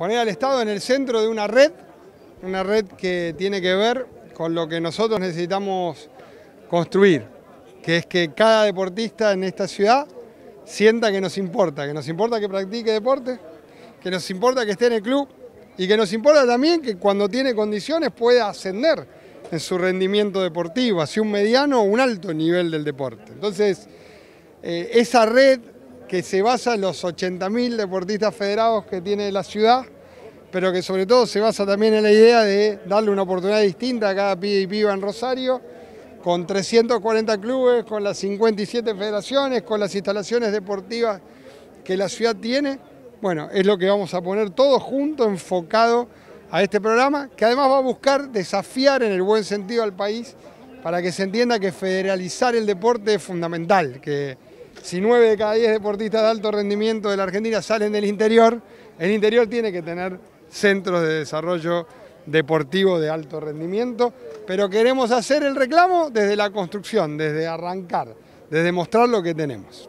poner al Estado en el centro de una red, una red que tiene que ver con lo que nosotros necesitamos construir, que es que cada deportista en esta ciudad sienta que nos importa, que nos importa que practique deporte, que nos importa que esté en el club y que nos importa también que cuando tiene condiciones pueda ascender en su rendimiento deportivo, hacia un mediano o un alto nivel del deporte. Entonces, eh, esa red que se basa en los 80.000 deportistas federados que tiene la ciudad, pero que sobre todo se basa también en la idea de darle una oportunidad distinta a cada pibe y piba en Rosario, con 340 clubes, con las 57 federaciones, con las instalaciones deportivas que la ciudad tiene. Bueno, es lo que vamos a poner todo junto, enfocado a este programa, que además va a buscar desafiar en el buen sentido al país para que se entienda que federalizar el deporte es fundamental, que si nueve de cada diez deportistas de alto rendimiento de la Argentina salen del interior, el interior tiene que tener centros de desarrollo deportivo de alto rendimiento, pero queremos hacer el reclamo desde la construcción, desde arrancar, desde mostrar lo que tenemos.